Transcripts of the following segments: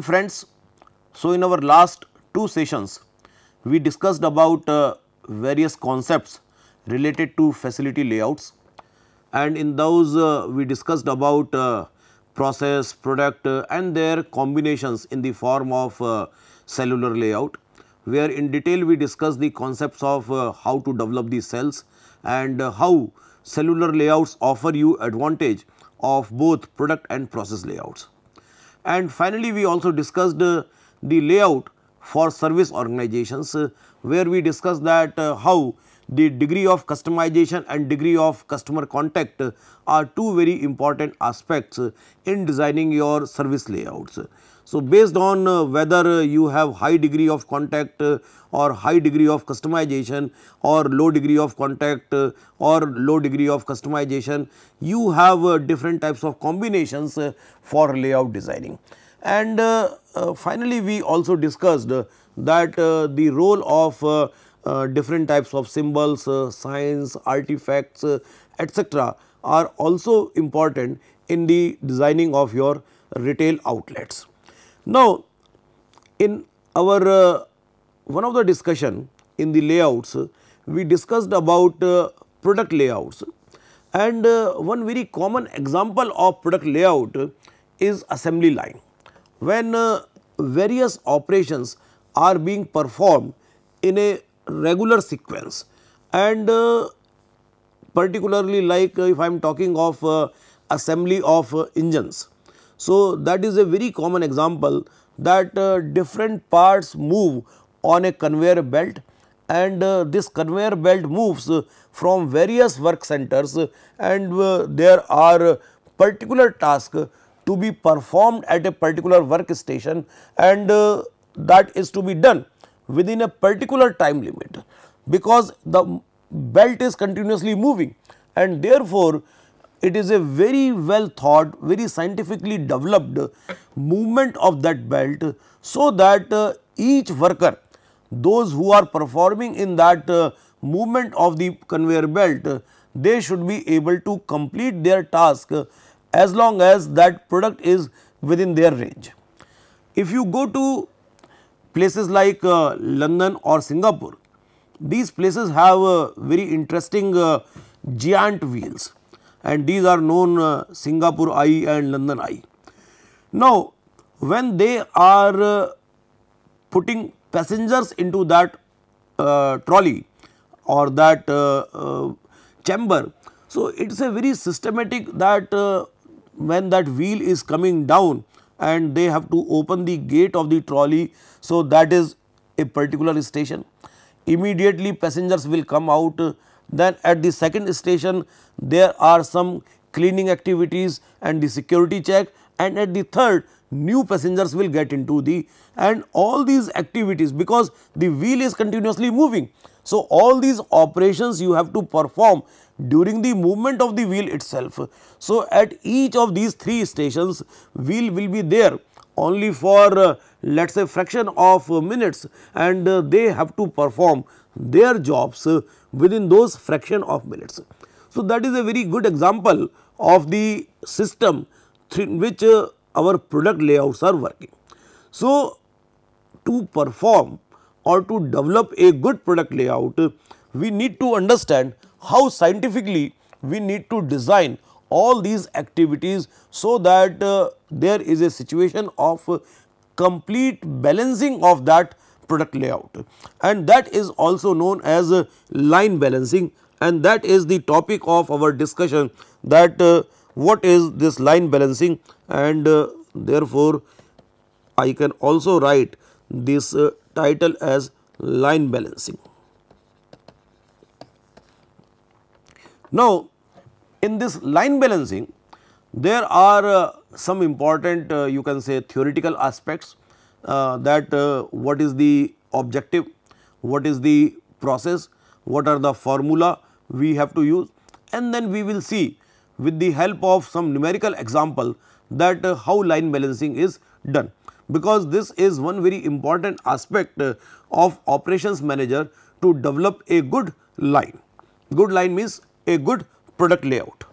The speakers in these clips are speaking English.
Welcome friends. So, in our last two sessions, we discussed about uh, various concepts related to facility layouts and in those uh, we discussed about uh, process, product uh, and their combinations in the form of uh, cellular layout where in detail we discussed the concepts of uh, how to develop the cells and how cellular layouts offer you advantage of both product and process layouts. And finally, we also discussed uh, the layout for service organizations uh, where we discussed that uh, how the degree of customization and degree of customer contact are two very important aspects in designing your service layouts. So, based on uh, whether you have high degree of contact uh, or high degree of customization or low degree of contact uh, or low degree of customization, you have uh, different types of combinations uh, for layout designing. And uh, finally, we also discussed that the role of different types of symbols, signs, artifacts etc. are also important in the designing of your retail outlets. Now, in our uh, one of the discussion in the layouts, uh, we discussed about uh, product layouts and uh, one very common example of product layout is assembly line. When uh, various operations are being performed in a regular sequence and uh, particularly like if I am talking of assembly of engines. So, that is a very common example that uh, different parts move on a conveyor belt and uh, this conveyor belt moves uh, from various work centers uh, and uh, there are particular tasks to be performed at a particular work station and uh, that is to be done within a particular time limit because the belt is continuously moving and therefore, it is a very well thought, very scientifically developed movement of that belt so that uh, each worker, those who are performing in that uh, movement of the conveyor belt, they should be able to complete their task as long as that product is within their range. If you go to places like uh, London or Singapore, these places have uh, very interesting uh, giant wheels and these are known uh, Singapore eye and London eye. Now, when they are uh, putting passengers into that uh, trolley or that uh, uh, chamber, so it is a very systematic that uh, when that wheel is coming down and they have to open the gate of the trolley. So, that is a particular station immediately passengers will come out then at the second station there are some cleaning activities and the security check and at the third new passengers will get into the and all these activities because the wheel is continuously moving. So, all these operations you have to perform during the movement of the wheel itself. So, at each of these three stations wheel will be there only for uh, let us say fraction of uh, minutes and uh, they have to perform their jobs uh, within those fraction of minutes. So, that is a very good example of the system in which uh, our product layouts are working. So, to perform or to develop a good product layout, we need to understand how scientifically we need to design all these activities so that uh, there is a situation of uh, complete balancing of that product layout. And that is also known as uh, line balancing. And that is the topic of our discussion that uh, what is this line balancing? And uh, therefore, I can also write this uh, title as line balancing. Now, in this line balancing there are uh, some important uh, you can say theoretical aspects that uh, what is the objective, what is the process, what are the formula we have to use and then we will see with the help of some numerical example that uh, how line balancing is done because this is one very important aspect uh, of operations manager to develop a good line. Good line means a good product layout.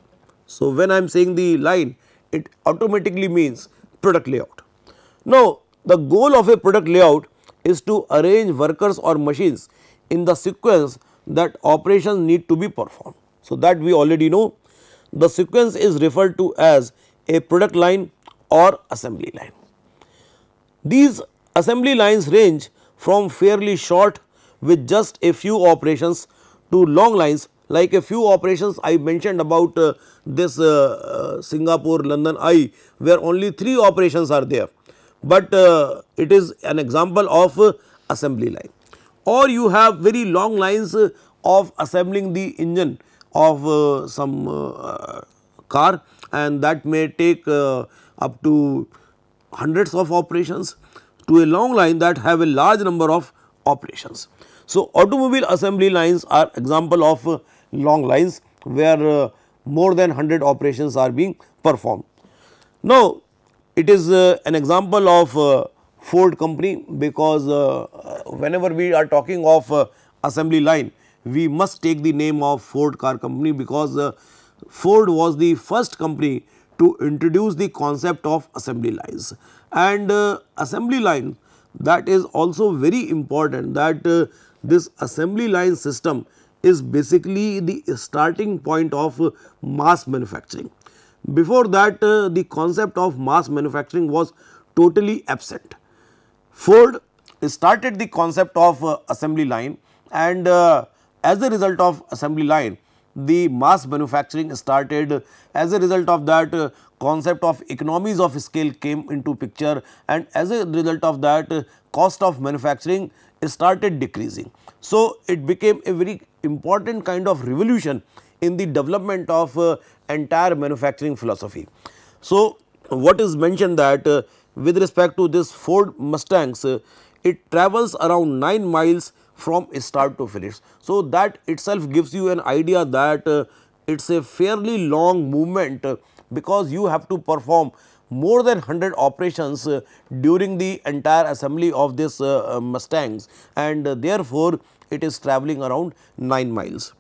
So, when I am saying the line it automatically means product layout. Now, The goal of a product layout is to arrange workers or machines in the sequence that operations need to be performed. So, that we already know the sequence is referred to as a product line or assembly line. These assembly lines range from fairly short with just a few operations to long lines like a few operations I mentioned about uh, this uh, uh, Singapore London Eye where only 3 operations are there, but uh, it is an example of uh, assembly line or you have very long lines uh, of assembling the engine of some car and that may take up to hundreds of operations to a long line that have a large number of operations. So, automobile assembly lines are example of uh, long lines where uh, more than 100 operations are being performed. Now, it is uh, an example of uh, Ford company because uh, uh, whenever we are talking of assembly line, we must take the name of Ford car company because Ford was the first company to introduce the concept of assembly lines and uh, assembly line that is also very important that uh, this assembly line system is basically the starting point of uh, mass manufacturing. Before that uh, the concept of mass manufacturing was totally absent. Ford started the concept of uh, assembly line and uh, as a result of assembly line the mass manufacturing started as a result of that uh, concept of economies of scale came into picture and as a result of that uh, cost of manufacturing started decreasing. So, it became a very important kind of revolution in the development of uh, entire manufacturing philosophy. So, what is mentioned that uh, with respect to this Ford Mustangs, uh, it travels around 9 miles from start to finish. So, that itself gives you an idea that uh, it is a fairly long movement uh, because you have to perform more than 100 operations uh, during the entire assembly of this Mustangs and therefore, it is travelling around 9 miles.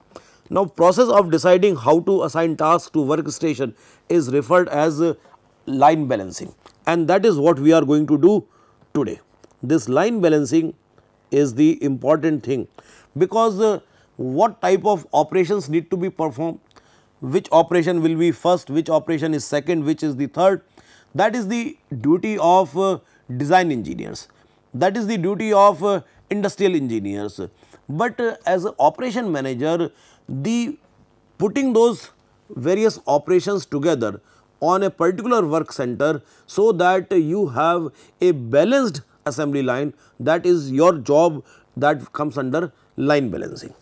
Now, process of deciding how to assign tasks to workstation is referred as line balancing and that is what we are going to do today. This line balancing is the important thing because uh, what type of operations need to be performed, which operation will be first, which operation is second, which is the third that is the duty of uh, design engineers, that is the duty of uh, industrial engineers. But uh, as an operation manager, the putting those various operations together on a particular work center so that you have a balanced assembly line that is your job that comes under line balancing.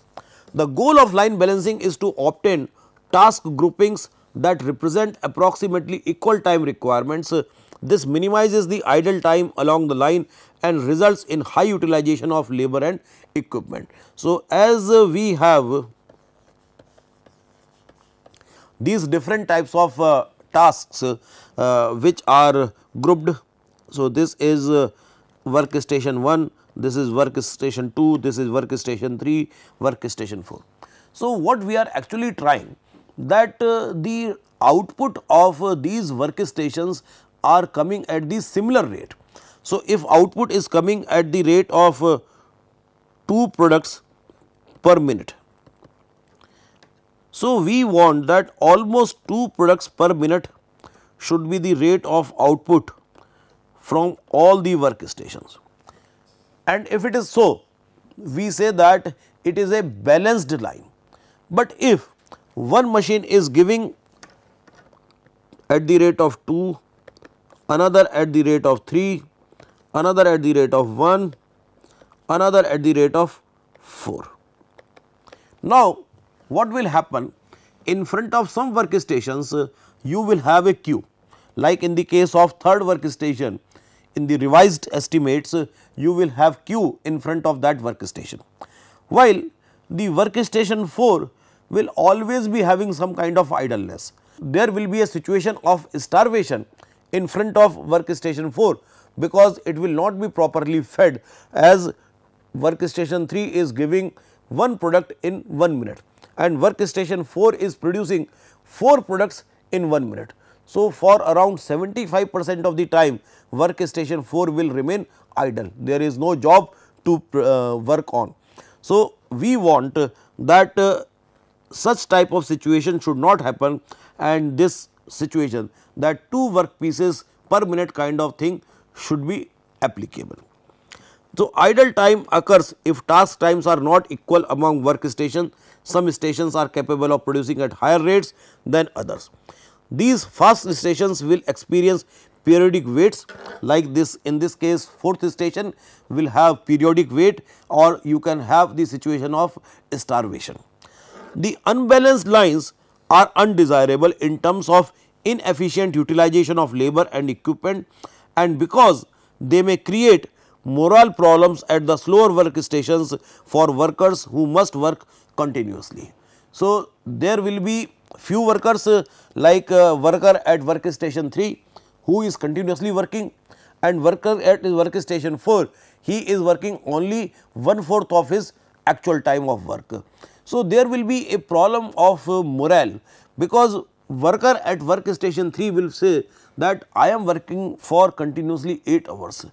The goal of line balancing is to obtain task groupings that represent approximately equal time requirements. This minimizes the idle time along the line and results in high utilization of labor and equipment. So, as we have these different types of uh, tasks uh, which are grouped. So, this is uh, workstation 1, this is workstation 2, this is workstation 3, workstation 4. So, what we are actually trying that uh, the output of uh, these workstations are coming at the similar rate. So, if output is coming at the rate of uh, 2 products per minute. So, we want that almost 2 products per minute should be the rate of output from all the workstations. And if it is so, we say that it is a balanced line. But if one machine is giving at the rate of 2, another at the rate of 3, another at the rate of 1, another at the rate of 4. Now, what will happen in front of some workstations uh, you will have a queue like in the case of third workstation in the revised estimates uh, you will have queue in front of that workstation while the workstation 4 will always be having some kind of idleness. There will be a situation of starvation in front of workstation 4 because it will not be properly fed as workstation 3 is giving one product in 1 minute and workstation 4 is producing 4 products in 1 minute. So, for around 75 percent of the time workstation 4 will remain idle, there is no job to uh, work on. So, we want that uh, such type of situation should not happen and this situation that two work pieces per minute kind of thing should be applicable. So, idle time occurs if task times are not equal among workstations. Some stations are capable of producing at higher rates than others. These fast stations will experience periodic waits like this in this case fourth station will have periodic wait or you can have the situation of starvation. The unbalanced lines are undesirable in terms of inefficient utilization of labor and equipment and because they may create moral problems at the slower workstations for workers who must work continuously. So, there will be few workers uh, like uh, worker at workstation 3 who is continuously working and worker at his workstation 4 he is working only one fourth of his actual time of work. So, there will be a problem of uh, morale because worker at workstation 3 will say that I am working for continuously 8 hours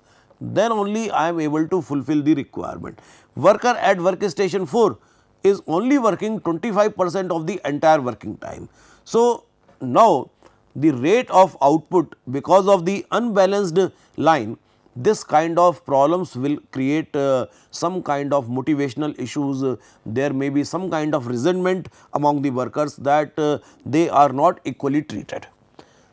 then only I am able to fulfill the requirement. Worker at workstation 4 is only working 25 percent of the entire working time. So, now the rate of output because of the unbalanced line this kind of problems will create uh, some kind of motivational issues, uh, there may be some kind of resentment among the workers that uh, they are not equally treated.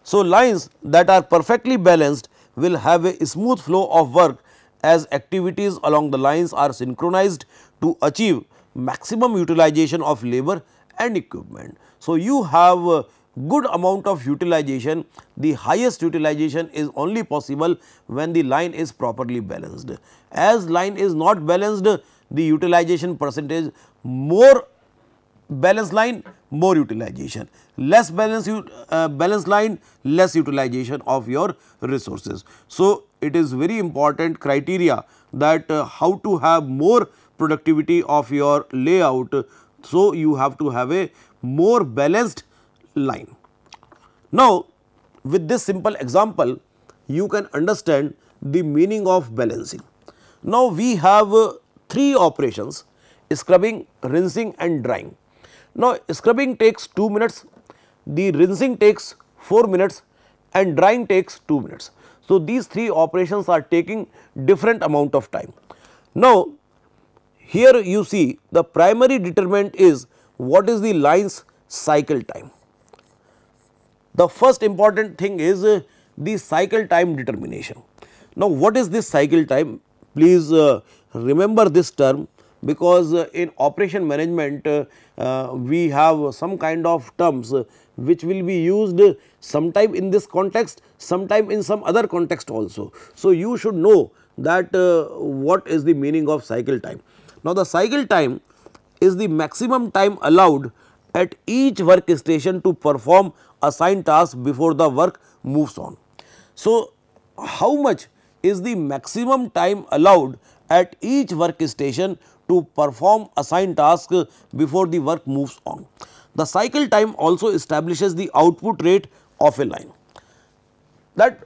So, lines that are perfectly balanced will have a smooth flow of work as activities along the lines are synchronized to achieve maximum utilization of labor and equipment. So, you have uh, good amount of utilization, the highest utilization is only possible when the line is properly balanced. As line is not balanced, the utilization percentage more balanced line more utilization, less balanced uh, balanced line less utilization of your resources. So, it is very important criteria that uh, how to have more productivity of your layout. So, you have to have a more balanced line. Now, with this simple example, you can understand the meaning of balancing. Now, we have uh, three operations scrubbing, rinsing and drying. Now, scrubbing takes 2 minutes, the rinsing takes 4 minutes and drying takes 2 minutes. So, these three operations are taking different amount of time. Now, here you see the primary determinant is what is the line's cycle time. The first important thing is uh, the cycle time determination. Now, what is this cycle time? Please uh, remember this term because uh, in operation management uh, uh, we have some kind of terms which will be used sometime in this context, sometime in some other context also. So, you should know that what is the meaning of cycle time. Now, the cycle time is the maximum time allowed at each workstation to perform assigned task before the work moves on. So, how much is the maximum time allowed at each workstation to perform assigned task before the work moves on. The cycle time also establishes the output rate of a line that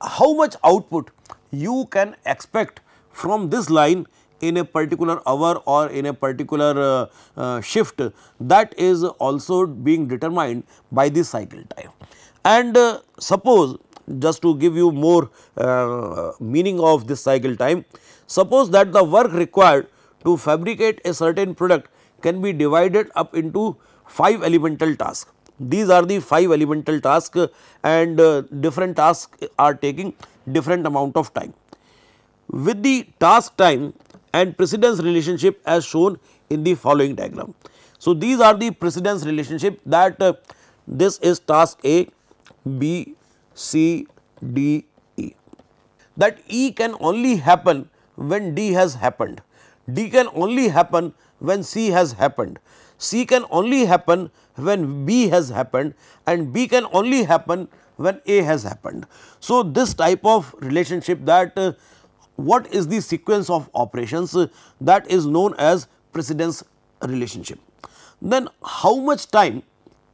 how much output you can expect from this line in a particular hour or in a particular uh, uh, shift that is also being determined by the cycle time. And uh, suppose just to give you more meaning of this cycle time, suppose that the work required to fabricate a certain product can be divided up into 5 elemental tasks. These are the 5 elemental tasks and uh, different tasks are taking different amount of time. With the task time and precedence relationship as shown in the following diagram. So, these are the precedence relationship that uh, this is task A, B, C, D, E. That E can only happen when D has happened. D can only happen when C has happened. C can only happen when B has happened and B can only happen when A has happened. So, this type of relationship that uh, what is the sequence of operations uh, that is known as precedence relationship. Then how much time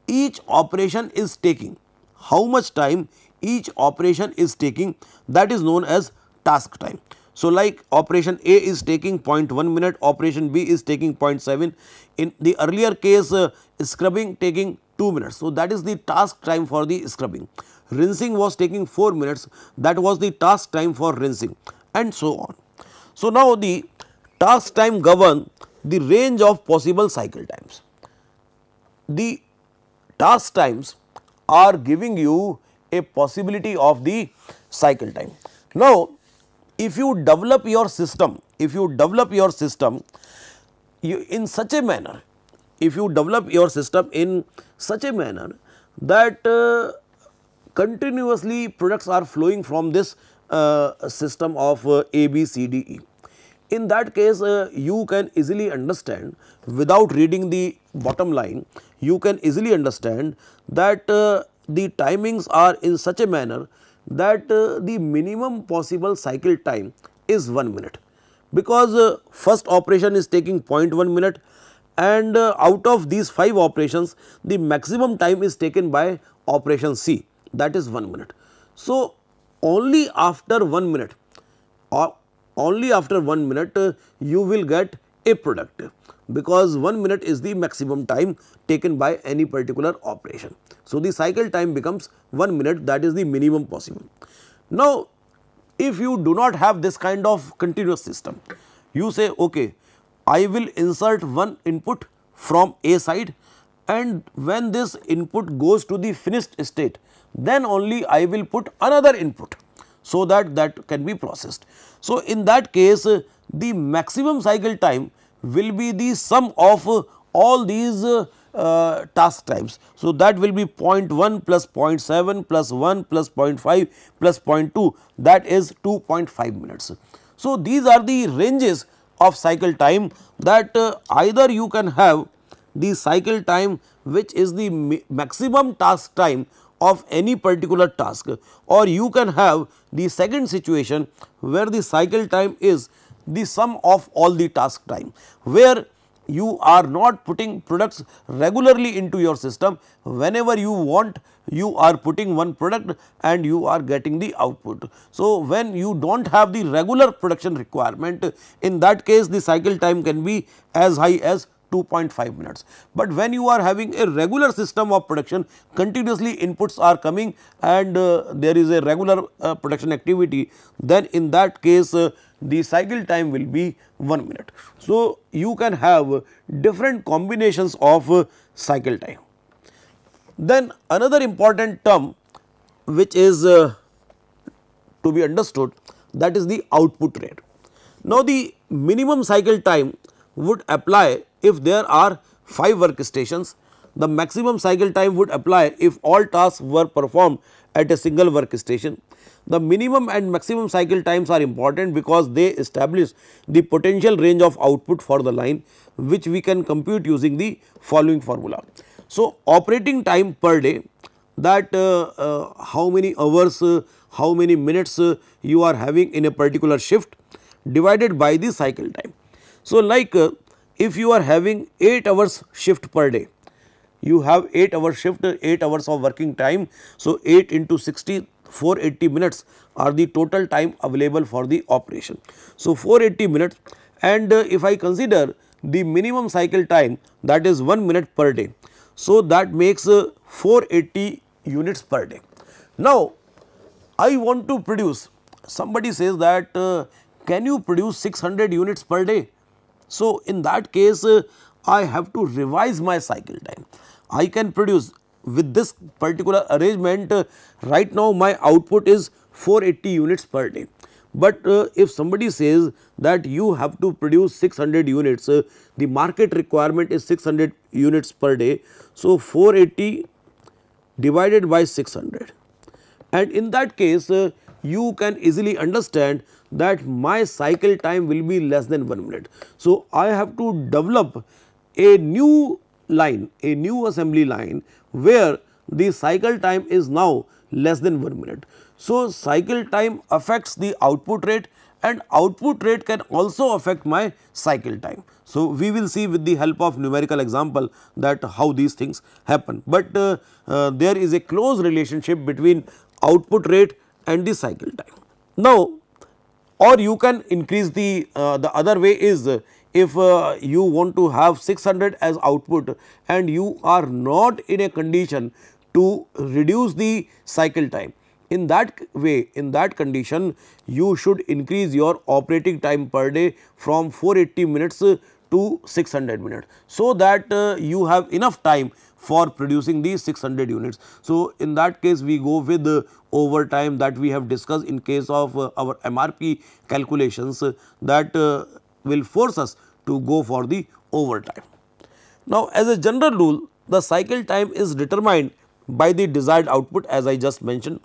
each operation is taking, how much time each operation is taking that is known as task time. So, like operation A is taking 0.1 minute, operation B is taking 0.7. In the earlier case, uh, scrubbing taking 2 minutes. So, that is the task time for the scrubbing. Rinsing was taking 4 minutes, that was the task time for rinsing and so on. So, now the task time govern the range of possible cycle times. The task times are giving you a possibility of the cycle time. Now, if you develop your system, if you develop your system you, in such a manner, if you develop your system in such a manner that uh, continuously products are flowing from this uh, system of uh, A, B, C, D, E. In that case, uh, you can easily understand without reading the bottom line, you can easily understand that uh, the timings are in such a manner that uh, the minimum possible cycle time is 1 minute because first operation is taking 0.1 minute and out of these 5 operations the maximum time is taken by operation C that is 1 minute. So, only after 1 minute or only after 1 minute uh, you will get a product because 1 minute is the maximum time taken by any particular operation. So, the cycle time becomes 1 minute that is the minimum possible. Now, if you do not have this kind of continuous system, you say okay, I will insert one input from A side and when this input goes to the finished state, then only I will put another input so that that can be processed. So, in that case the maximum cycle time will be the sum of all these uh, task times. So, that will be 0.1 plus 0.7 plus 1 plus 0.5 plus 0.2 that is 2.5 minutes. So, these are the ranges of cycle time that uh, either you can have the cycle time which is the maximum task time of any particular task or you can have the second situation where the cycle time is the sum of all the task time where you are not putting products regularly into your system whenever you want you are putting one product and you are getting the output. So, when you do not have the regular production requirement in that case the cycle time can be as high as 2.5 minutes. But when you are having a regular system of production continuously inputs are coming and uh, there is a regular uh, production activity then in that case uh, the cycle time will be 1 minute. So, you can have different combinations of uh, cycle time. Then another important term which is uh, to be understood that is the output rate. Now, the minimum cycle time would apply if there are 5 workstations, the maximum cycle time would apply if all tasks were performed at a single workstation. The minimum and maximum cycle times are important because they establish the potential range of output for the line which we can compute using the following formula. So, operating time per day that uh, uh, how many hours, uh, how many minutes uh, you are having in a particular shift divided by the cycle time. So, like uh, if you are having 8 hours shift per day, you have 8 hour shift, 8 hours of working time. So, 8 into 60 480 minutes are the total time available for the operation. So, 480 minutes and uh, if I consider the minimum cycle time that is 1 minute per day. So, that makes uh, 480 units per day. Now, I want to produce somebody says that uh, can you produce 600 units per day. So, in that case uh, I have to revise my cycle time. I can produce with this particular arrangement uh, right now my output is 480 units per day. But uh, if somebody says that you have to produce 600 units, the market requirement is 600 units per day. So, 480 divided by 600 and in that case you can easily understand that my cycle time will be less than 1 minute. So, I have to develop a new line, a new assembly line where the cycle time is now less than 1 minute. So, cycle time affects the output rate and output rate can also affect my cycle time. So, we will see with the help of numerical example that how these things happen, but uh, uh, there is a close relationship between output rate and the cycle time. Now, or you can increase the uh, the other way is uh, if uh, you want to have 600 as output and you are not in a condition to reduce the cycle time in that way, in that condition, you should increase your operating time per day from 480 minutes to 600 minutes. So, that uh, you have enough time for producing these 600 units. So, in that case we go with uh, overtime that we have discussed in case of uh, our MRP calculations uh, that uh, will force us to go for the overtime. Now, as a general rule the cycle time is determined by the desired output as I just mentioned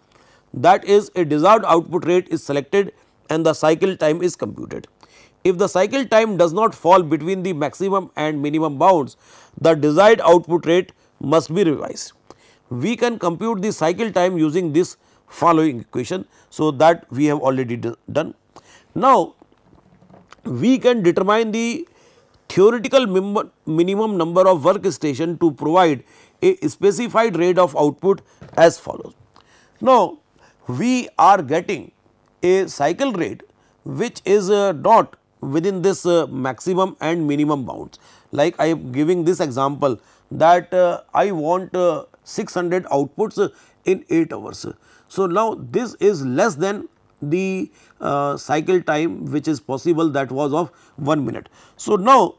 that is a desired output rate is selected and the cycle time is computed. If the cycle time does not fall between the maximum and minimum bounds, the desired output rate must be revised. We can compute the cycle time using this following equation. So, that we have already done. Now, we can determine the theoretical minimum number of workstation to provide a specified rate of output as follows. Now, we are getting a cycle rate which is uh, not within this uh, maximum and minimum bounds. Like I am giving this example that uh, I want uh, 600 outputs in 8 hours. So, now this is less than the uh, cycle time which is possible that was of 1 minute. So, now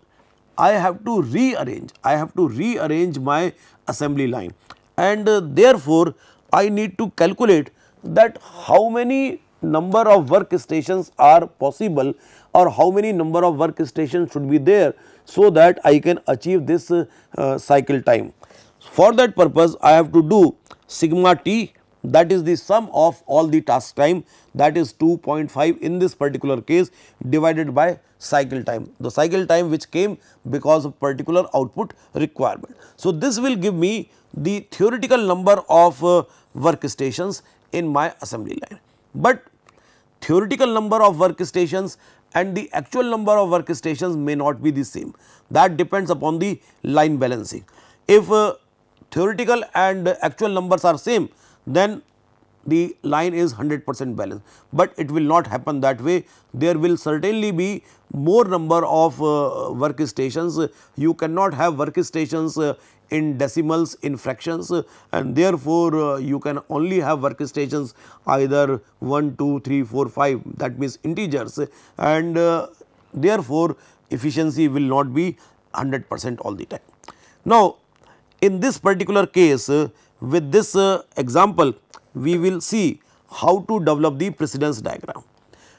I have to rearrange, I have to rearrange my assembly line and uh, therefore, I need to calculate that how many number of workstations are possible or how many number of workstations should be there so that I can achieve this uh, cycle time. For that purpose I have to do sigma t that is the sum of all the task time that is 2.5 in this particular case divided by cycle time the cycle time which came because of particular output requirement. So, this will give me the theoretical number of uh, workstations in my assembly line. But theoretical number of workstations and the actual number of workstations may not be the same that depends upon the line balancing. If uh, theoretical and actual numbers are same then the line is 100 percent balanced, but it will not happen that way. There will certainly be more number of uh, workstations. You cannot have workstations uh, in decimals in fractions and therefore, uh, you can only have workstations either 1, 2, 3, 4, 5 that means integers and uh, therefore, efficiency will not be 100 percent all the time. Now, in this particular case uh, with this uh, example we will see how to develop the precedence diagram.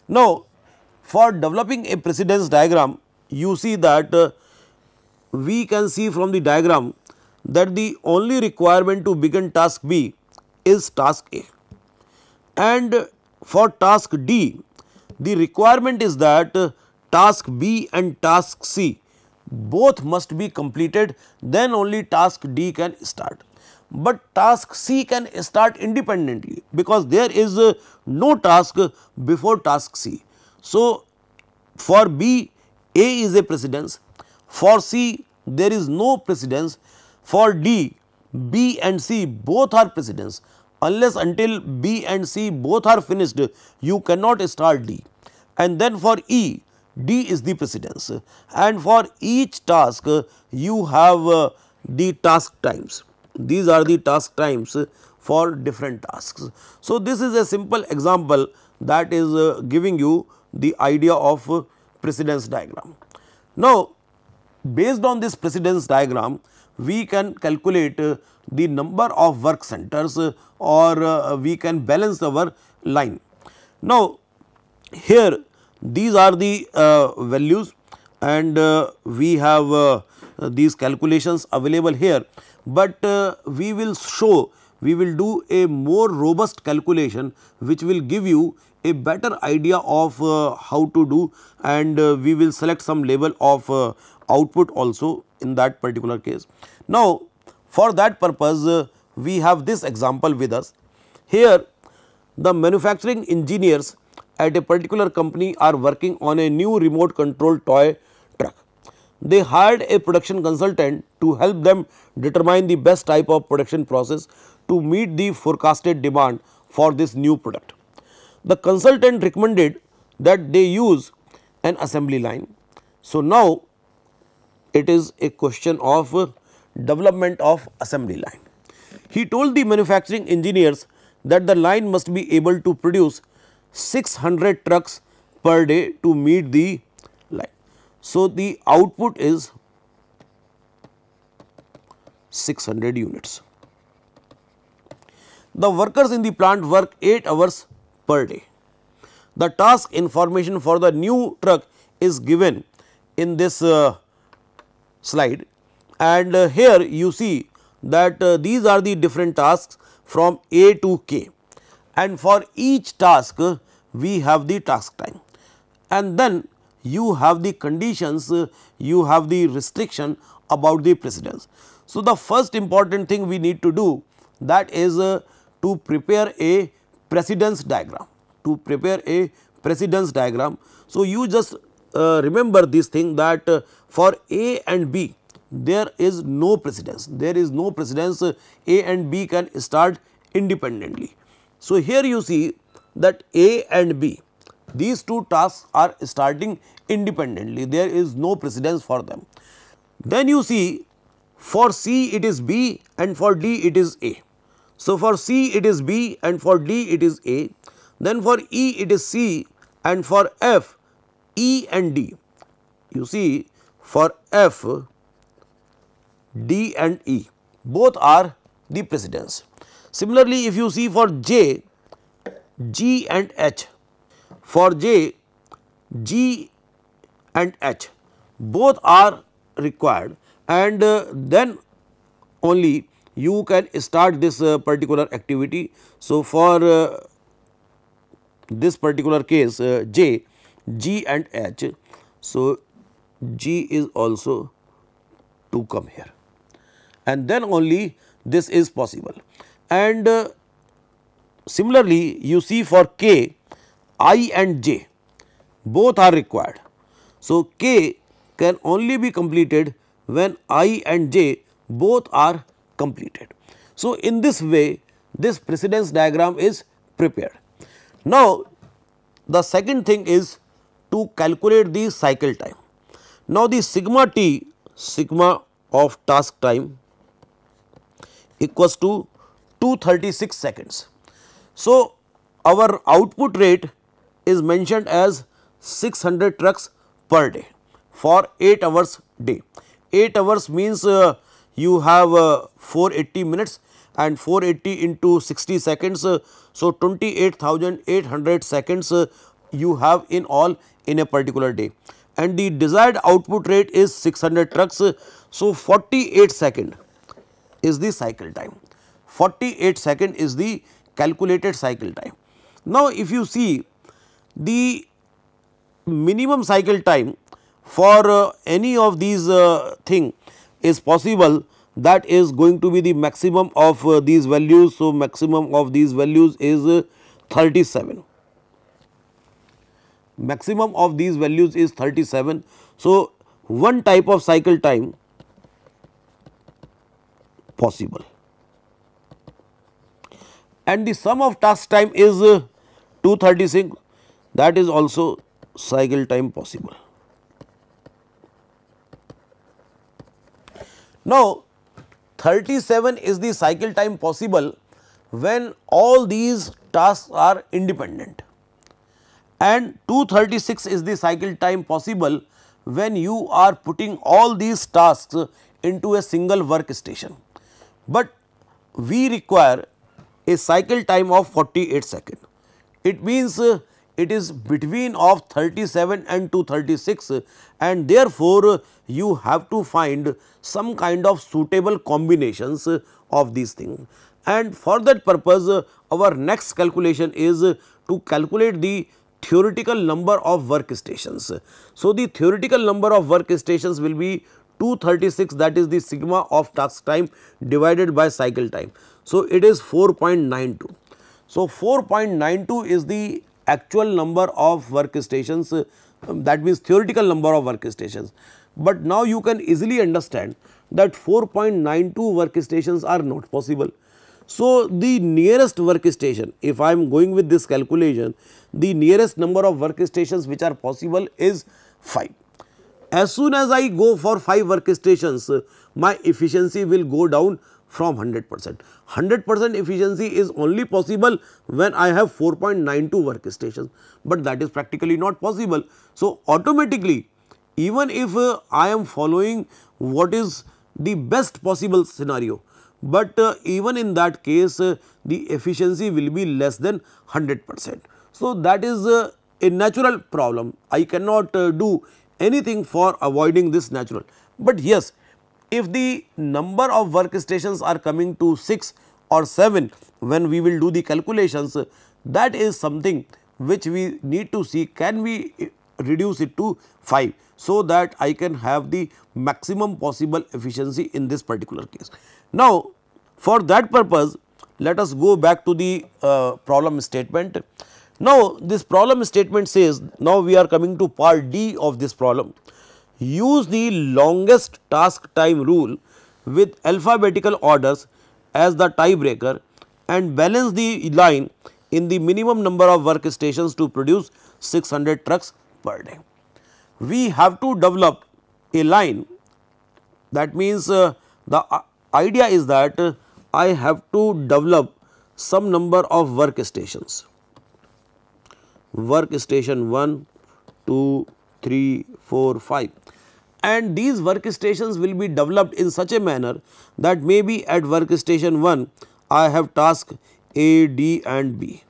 Now, for developing a precedence diagram you see that uh, we can see from the diagram that the only requirement to begin task B is task A and for task D the requirement is that uh, task B and task C both must be completed then only task D can start. But task C can start independently because there is uh, no task before task C. So, for B A is a precedence, for C there is no precedence. For D, B and C both are precedence. Unless until B and C both are finished you cannot start D. And then for E D is the precedence. And for each task you have uh, the task times these are the task times for different tasks. So, this is a simple example that is uh, giving you the idea of uh, precedence diagram. Now, based on this precedence diagram we can calculate uh, the number of work centers uh, or uh, we can balance our line. Now, here these are the values and we have these calculations available here, but we will show we will do a more robust calculation which will give you a better idea of uh, how to do and uh, we will select some level of uh, output also in that particular case. Now, for that purpose uh, we have this example with us. Here the manufacturing engineers at a particular company are working on a new remote control toy. They hired a production consultant to help them determine the best type of production process to meet the forecasted demand for this new product. The consultant recommended that they use an assembly line. So, now it is a question of development of assembly line. He told the manufacturing engineers that the line must be able to produce 600 trucks per day to meet the. So, the output is 600 units. The workers in the plant work 8 hours per day. The task information for the new truck is given in this uh, slide and uh, here you see that uh, these are the different tasks from A to K and for each task uh, we have the task time and then you have the conditions, you have the restriction about the precedence. So, the first important thing we need to do that is uh, to prepare a precedence diagram, to prepare a precedence diagram. So, you just uh, remember this thing that uh, for A and B there is no precedence, there is no precedence uh, A and B can start independently. So, here you see that A and B these two tasks are starting independently there is no precedence for them. Then you see for C it is B and for D it is A. So, for C it is B and for D it is A then for E it is C and for F E and D. You see for F D and E both are the precedence. Similarly, if you see for J, G and H, for J, G and H both are required and uh, then only you can start this uh, particular activity. So, for uh, this particular case uh, J, G and H, so G is also to come here and then only this is possible. And uh, similarly, you see for K, I and J both are required. So, K can only be completed when I and J both are completed. So, in this way this precedence diagram is prepared. Now, the second thing is to calculate the cycle time. Now, the sigma t sigma of task time equals to 236 seconds. So, our output rate is mentioned as 600 trucks per day for 8 hours day. 8 hours means uh, you have uh, 480 minutes and 480 into 60 seconds. Uh, so, 28,800 seconds uh, you have in all in a particular day and the desired output rate is 600 trucks. So, 48 second is the cycle time, 48 second is the calculated cycle time. Now, if you see the minimum cycle time for uh, any of these uh, thing is possible that is going to be the maximum of uh, these values. So, maximum of these values is uh, 37 maximum of these values is 37. So, one type of cycle time possible and the sum of task time is uh, 236 that is also cycle time possible. Now, 37 is the cycle time possible when all these tasks are independent and 236 is the cycle time possible when you are putting all these tasks into a single workstation but we require a cycle time of 48 second. It means uh, it is between of 37 and 236 and therefore, you have to find some kind of suitable combinations of these things. And for that purpose, our next calculation is to calculate the theoretical number of workstations. So, the theoretical number of workstations will be 236 that is the sigma of task time divided by cycle time. So, it is 4.92. So, 4.92 is the actual number of workstations um, that means theoretical number of workstations. But now you can easily understand that 4.92 workstations are not possible. So, the nearest workstation if I am going with this calculation the nearest number of workstations which are possible is 5. As soon as I go for 5 workstations my efficiency will go down from 100 percent. 100 percent efficiency is only possible when I have 4.92 workstations, but that is practically not possible. So, automatically even if uh, I am following what is the best possible scenario, but uh, even in that case uh, the efficiency will be less than 100 percent. So, that is uh, a natural problem I cannot uh, do anything for avoiding this natural, but yes if the number of workstations are coming to 6 or 7 when we will do the calculations that is something which we need to see can we reduce it to 5 so that I can have the maximum possible efficiency in this particular case. Now for that purpose let us go back to the uh, problem statement. Now this problem statement says now we are coming to part D of this problem use the longest task time rule with alphabetical orders as the tiebreaker and balance the line in the minimum number of workstations to produce 600 trucks per day. We have to develop a line. That means uh, the idea is that uh, I have to develop some number of workstations. Workstation 1, 2, 3, 4, 5 and these workstations will be developed in such a manner that maybe at workstation 1 I have task A, D and B.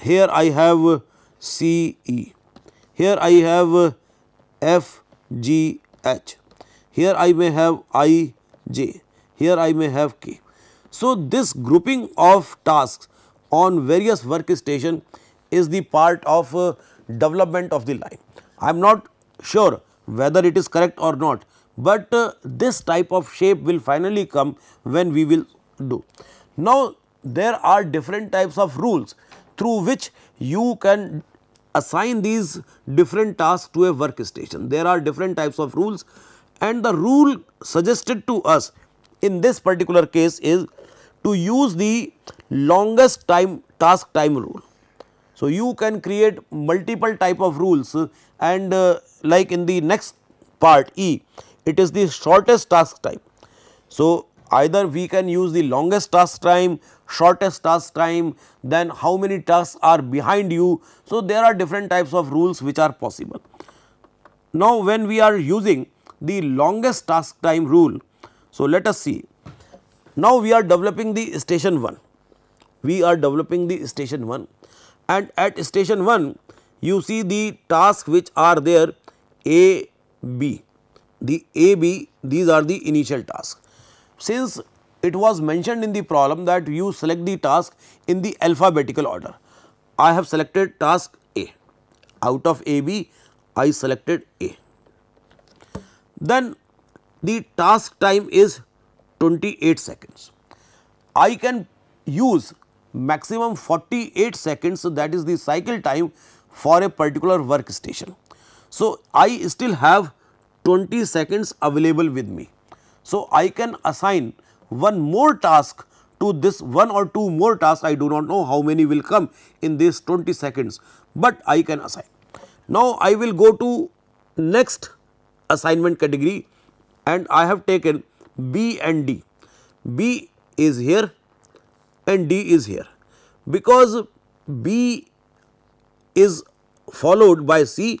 Here I have C, E. Here I have F, G, H. Here I may have I, J. Here I may have K. So, this grouping of tasks on various workstation is the part of uh, development of the line. I am not sure whether it is correct or not, but uh, this type of shape will finally come when we will do. Now, there are different types of rules through which you can assign these different tasks to a workstation. There are different types of rules and the rule suggested to us in this particular case is to use the longest time task time rule. So, you can create multiple type of rules and uh, like in the next part E, it is the shortest task time. So, either we can use the longest task time, shortest task time, then how many tasks are behind you. So, there are different types of rules which are possible. Now, when we are using the longest task time rule, so let us see. Now, we are developing the station 1, we are developing the station 1 and at station 1 you see the tasks which are there A, B. The A, B these are the initial tasks. Since it was mentioned in the problem that you select the task in the alphabetical order. I have selected task A. Out of A, B I selected A. Then the task time is 28 seconds. I can use maximum 48 seconds so that is the cycle time for a particular workstation. So, I still have 20 seconds available with me. So, I can assign one more task to this one or two more tasks I do not know how many will come in this 20 seconds, but I can assign. Now, I will go to next assignment category and I have taken B and D. B is here and D is here because B is followed by C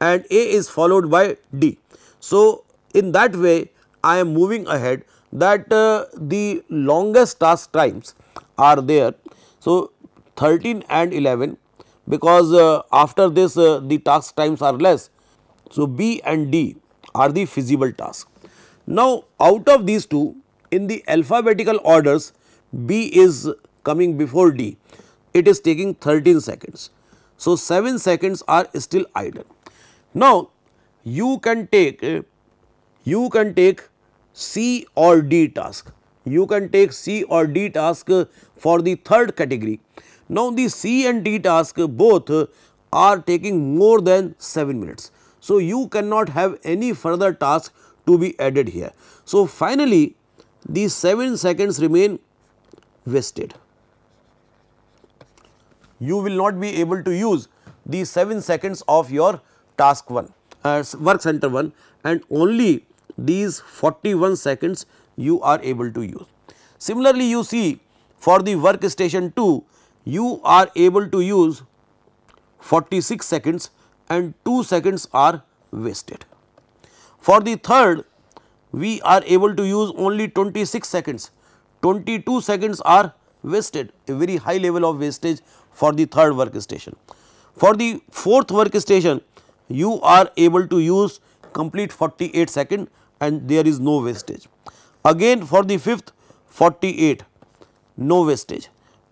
and A is followed by D. So, in that way I am moving ahead that uh, the longest task times are there. So, 13 and 11 because uh, after this uh, the task times are less. So, B and D are the feasible tasks. Now, out of these two in the alphabetical orders B is coming before D, it is taking 13 seconds. So, 7 seconds are still idle. Now, you can take you can take C or D task. You can take C or D task for the third category. Now, the C and D task both are taking more than 7 minutes. So, you cannot have any further task to be added here. So, finally, these 7 seconds remain wasted. You will not be able to use these 7 seconds of your task 1 uh, work center 1 and only these 41 seconds you are able to use. Similarly, you see for the workstation 2 you are able to use 46 seconds and 2 seconds are wasted. For the third we are able to use only 26 seconds, 22 seconds are wasted a very high level of wastage for the third workstation. For the fourth workstation you are able to use complete 48 second and there is no wastage. Again for the fifth 48 no wastage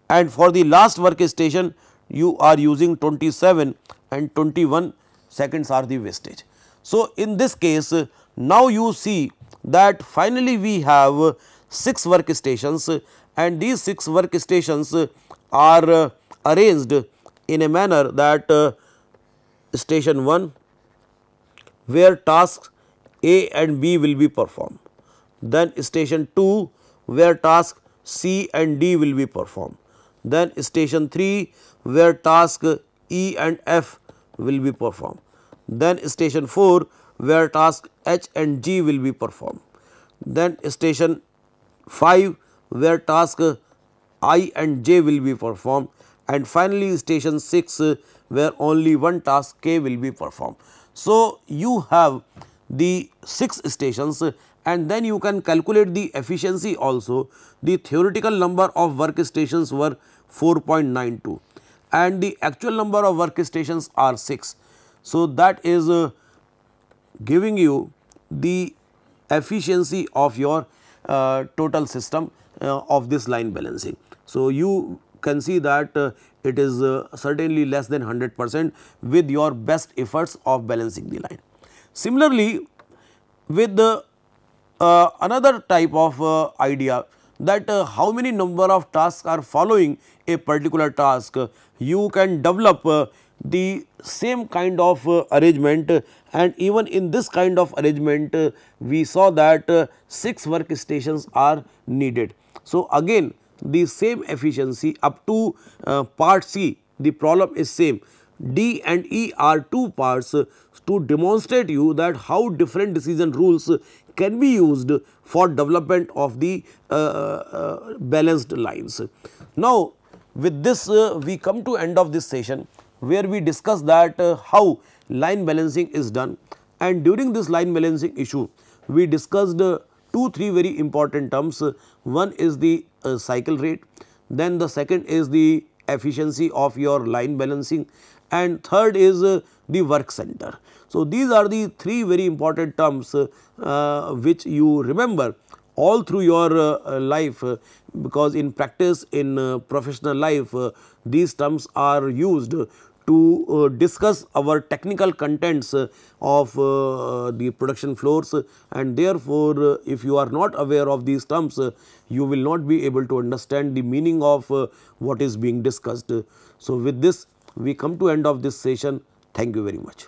and for the last workstation you are using 27 and 21 seconds are the wastage. So, in this case now you see that finally we have 6 workstations and these 6 workstations are arranged in a manner that uh, station 1 where tasks A and B will be performed. Then station 2 where task C and D will be performed. Then station 3 where task E and F will be performed. Then station 4 where task H and G will be performed. Then station 5 where task I and J will be performed and finally station 6 where only one task K will be performed. So, you have the 6 stations and then you can calculate the efficiency also. The theoretical number of workstations were 4.92 and the actual number of workstations are 6. So, that is uh, giving you the efficiency of your uh, total system uh, of this line balancing. So, you can see that uh, it is uh, certainly less than 100 percent with your best efforts of balancing the line. Similarly, with the uh, another type of uh, idea that uh, how many number of tasks are following a particular task, you can develop uh, the same kind of arrangement and even in this kind of arrangement we saw that 6 workstations are needed. So, again the same efficiency up to uh, part C. The problem is same. D and E are two parts to demonstrate you that how different decision rules can be used for development of the uh, uh, balanced lines. Now, with this uh, we come to end of this session where we discuss that uh, how line balancing is done. And during this line balancing issue we discussed uh, two three very important terms. One is the uh, cycle rate then the second is the efficiency of your line balancing and third is uh, the work center. So, these are the three very important terms uh, which you remember all through your uh, life uh, because in practice in uh, professional life these terms are used to uh, discuss our technical contents uh, of uh, the production floors and therefore, if you are not aware of these terms you will not be able to understand the meaning of what is being discussed. So, with this we come to end of this session thank you very much.